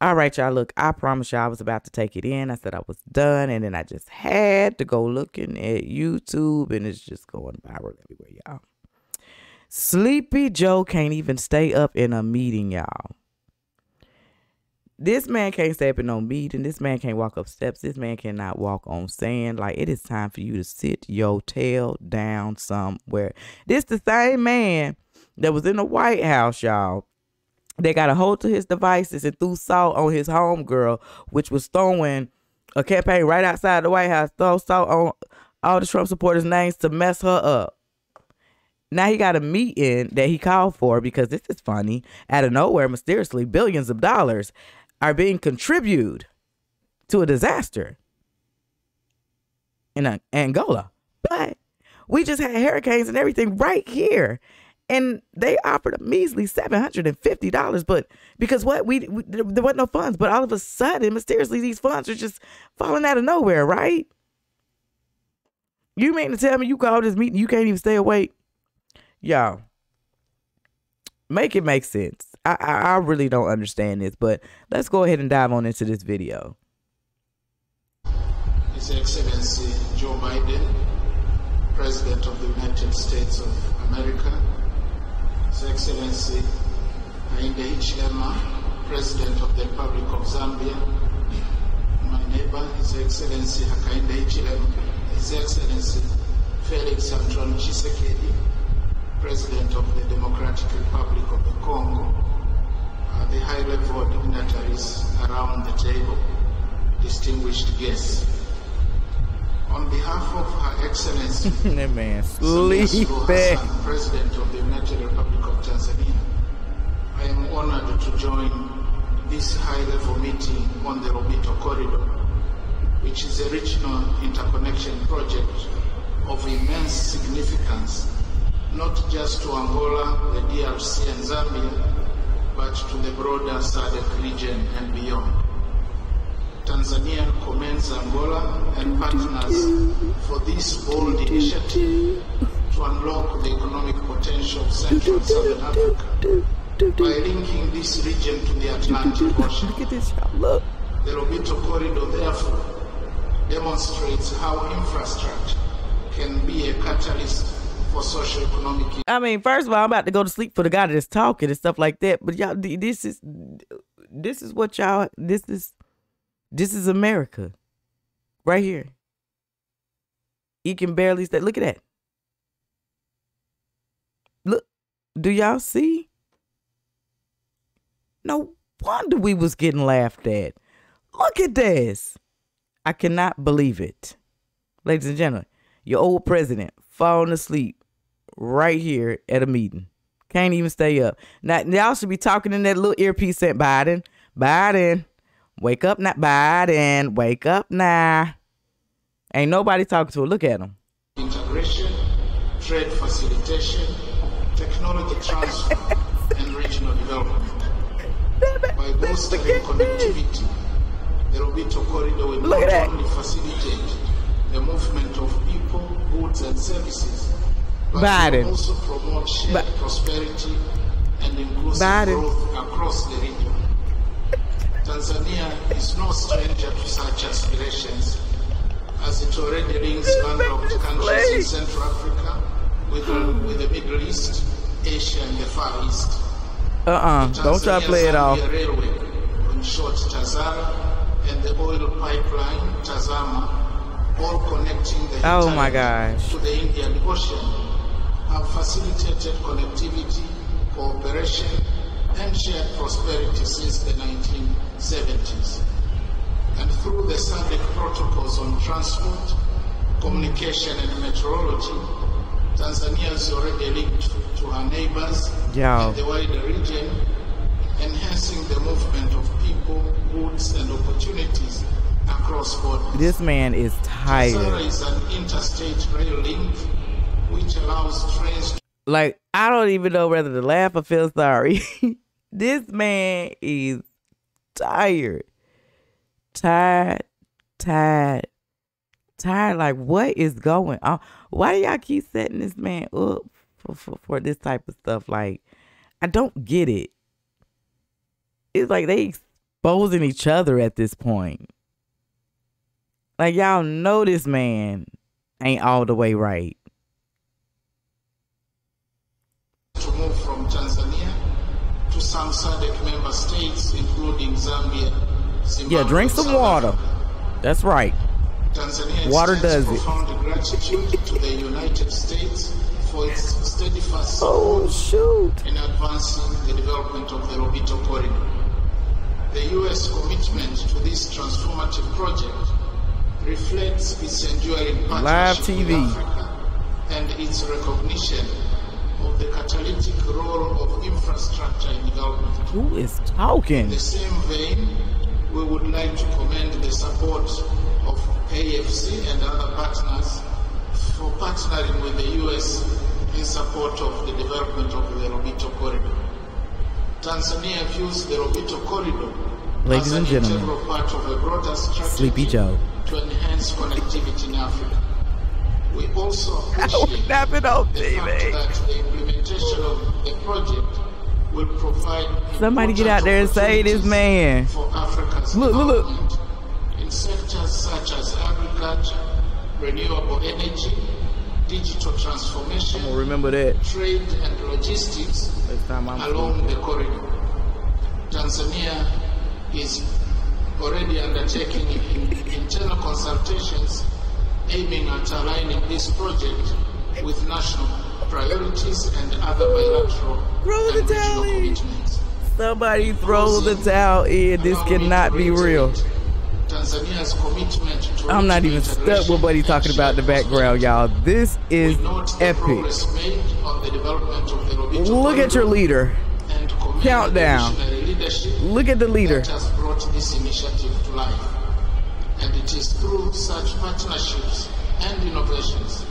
All right, y'all. Look, I promise y'all I was about to take it in. I said I was done, and then I just had to go looking at YouTube, and it's just going viral everywhere, y'all. Sleepy Joe can't even stay up in a meeting, y'all. This man can't stay up in no meeting. This man can't walk up steps. This man cannot walk on sand. Like it is time for you to sit your tail down somewhere. This the same man that was in the White House, y'all they got a hold to his devices and threw salt on his homegirl, which was throwing a campaign right outside the White House, throw salt on all the Trump supporters' names to mess her up. Now he got a meeting that he called for because this is funny. Out of nowhere, mysteriously, billions of dollars are being contributed to a disaster in Angola. But we just had hurricanes and everything right here and they offered a measly seven hundred and fifty dollars. But because what we, we there wasn't no funds, but all of a sudden, mysteriously, these funds are just falling out of nowhere, right? You mean to tell me you called this meeting, you can't even stay awake, y'all? Make it make sense. I, I I really don't understand this, but let's go ahead and dive on into this video. His Excellency Joe Biden, President of the United States of America his Excellency Hichilema, President of the Republic of Zambia, my neighbor, His Excellency Hakainde His Excellency Felix Antoine Tshisekedi, President of the Democratic Republic of the Congo, uh, the high-level dignitaries around the table, distinguished guests. On behalf of Her Excellency, that. President of the United Republic of Tanzania, I am honored to join this high-level meeting on the Lobito Corridor, which is a regional interconnection project of immense significance, not just to Angola, the DRC and Zambia, but to the broader SADC region and beyond. Tanzania commends Angola and partners for this bold initiative to unlock the economic potential of Central and Southern Africa by linking this region to the Atlantic Ocean. Look at this, y'all. Look. The Lobito Corridor, therefore, demonstrates how infrastructure can be a catalyst for socio-economic. I mean, first of all, I'm about to go to sleep for the guy that's talking and stuff like that. But y'all, this is this is what y'all. This is this is America. Right here. He can barely stay. Look at that. Look. Do y'all see? No wonder we was getting laughed at. Look at this. I cannot believe it. Ladies and gentlemen, your old president falling asleep right here at a meeting. Can't even stay up. Now y'all should be talking in that little earpiece at Biden. Biden. Wake up now, Biden. Wake up now. Ain't nobody talking to her. Look at him. Integration, trade facilitation, technology transfer, and regional development. By bolstering connectivity, the Lobito Corridor will Look at not that. only facilitate the movement of people, goods, and services, but Biden. will also promote shared Ba- prosperity and inclusive Biden. growth across the region. Tanzania is no stranger to such aspirations, as it already links landlocked countries in Central Africa with the, with the Middle East, Asia, and the Far East. Uh-uh. Don't try to play it off. Tanzania Railway, in short Tazara, and the oil pipeline Tazama, all connecting the Oh my hinterland gosh. to the Indian Ocean, have facilitated connectivity, cooperation, and shared prosperity since the 1970s. And through the SADC protocols on transport, communication, and meteorology, Tanzania is already linked to her neighbors and the wider region, enhancing the movement of people, goods, and opportunities across borders. This man is tired. is an interstate rail link which allows trains to Like, I don't even know whether to laugh or feel sorry. this man is tired. Tired, tired, tired. Like, what is going on? Why do y'all keep setting this man up for, for, for this type of stuff? Like, I don't get it. It's like they exposing each other at this point. Like y'all know this man ain't all the way right. to move from Tanzania to some SADC member states, including Zambia, Zimbabwe, Yeah, drink some water. That's right. Tanzania Water does it. profound gratitude to the United States for its steadfast Oh support shoot. in advancing the development of the Lobito corridor. The U.S. commitment to this transformative project reflects its enduring Live partnership TV. with Africa and its recognition of the catalytic role of infrastructure in development. Who is In talking? the same vein, we would like to commend the support of AFC and other partners for partnering with the U.S. in support of the development of the Lobito corridor. Tanzania views the Lobito corridor Ladies as and an gentlemen, integral part of a broader strategy Sleepy Joe. to enhance connectivity in Africa. We also appreciate Snap it on the fact that the implementation of the project will provide Somebody get out there and say this man. for Africa's Look, look, look. in sectors such as agriculture, renewable energy, digital transformation, remember that trade and logistics next time I'm along the corridor. Tanzania is already undertaking internal consultations aiming at aligning this project with national priorities and other bilateral Throw the towel in. Somebody throw the towel in. This cannot be real. Tanzania's commitment to I'm not even stuck with what he's talking about in the background, y'all. This is epic. made on the development of the Look at your leader. and Countdown. the visionary leadership Look at the leader. has brought this initiative to life. And it is through such partnerships and innovations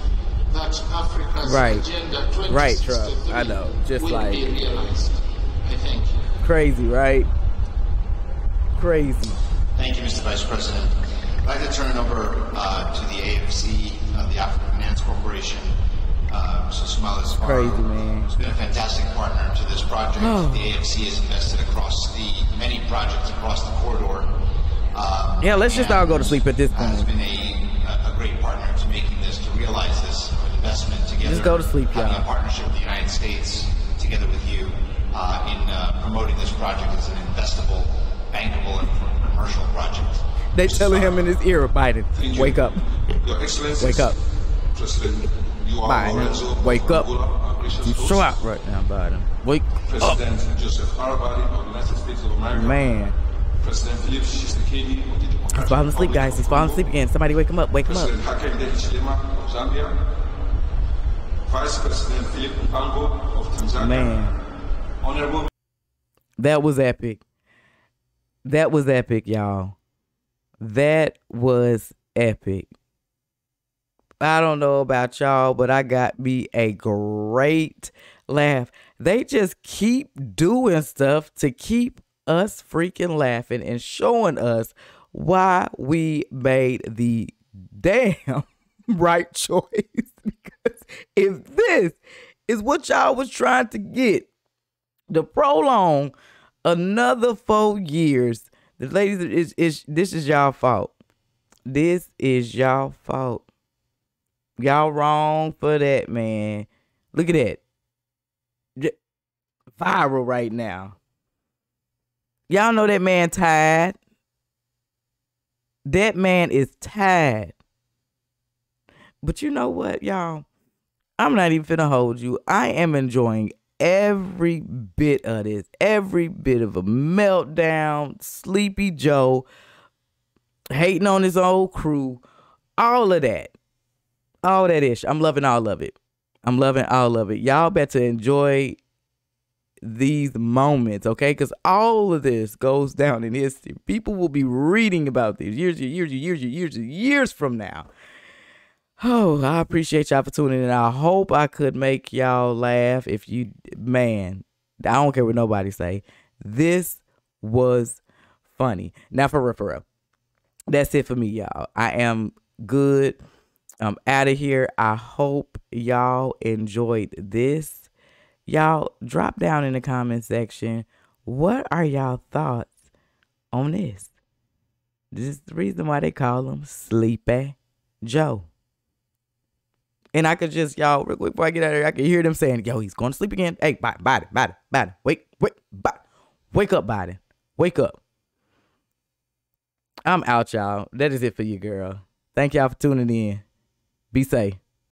that Africa's Right. Agenda 2063 Right, Truck. I know. Just will like- be realized. I thank. Crazy, right? Crazy. Thank you, Mr. Vice President. I'd like to turn it over uh, to the AFC, uh, the African Finance Corporation. Uh, Mr. Smiles Crazy, man. has been a fantastic partner to this project. Oh. The AFC has invested across the many projects across the corridor. Uh, Yeah, let's just all go to sleep at this point. Has been a, a great partner to making this, to realize this investment together. Just go to sleep, y'all. a partnership with the United States together with you uh, in uh, promoting this project as an investable, bankable, and commercial project. They telling him in his ear, Biden, wake up. Your Excellency. Wake up. President, you are Biden, Lourenço wake up. Angola, our gracious You show up right now, Biden. Wake up. President Joseph Arbari of the United States of America. Man. President Philip Tshisekedi of the Democratic He's falling asleep, guys. He's falling asleep again. Somebody wake him up. Wake him up. President Hakainde Hichilema of Zambia. Vice President Philip Mpango of Tanzania. Man. Honorable That was epic. That was epic, y'all. That was epic. I don't know about y'all, but I got me a great laugh. They just keep doing stuff to keep us freaking laughing and showing us why we made the damn right choice. If this is what y'all was trying to get, to prolong another four years. The ladies is is this is y'all fault. This is y'all fault. Y'all wrong for that, man. Look at that. J- Viral right now. Y'all know that man tired. That man is tired. But you know what, y'all? I'm not even finna hold you. I am enjoying every bit of this, every bit of a meltdown, Sleepy Joe, hating on his old crew, all of that. All that ish. I'm loving all of it. I'm loving all of it. Y'all better enjoy these moments, okay? Because all of this goes down in history. People will be reading about these years, years, years, years, years from now. Oh, I appreciate y'all for tuning in. I hope I could make y'all laugh. If you, man, I don't care what nobody say. This was funny. Now for real, for real. That's it for me, y'all. I am good. I'm out of here. I hope y'all enjoyed this. Y'all drop down in the comment section. What are y'all thoughts on this. This is the reason why they call him Sleepy Joe. And I could just, y'all, real quick before I get out of here, I could hear them saying, yo, he's going to sleep again. Hey, Biden, Biden, Biden, Biden, wake, wake, Biden. Wake up, Biden. Wake up. I'm out, y'all. That is it for you, girl. Thank y'all for tuning in. Be safe.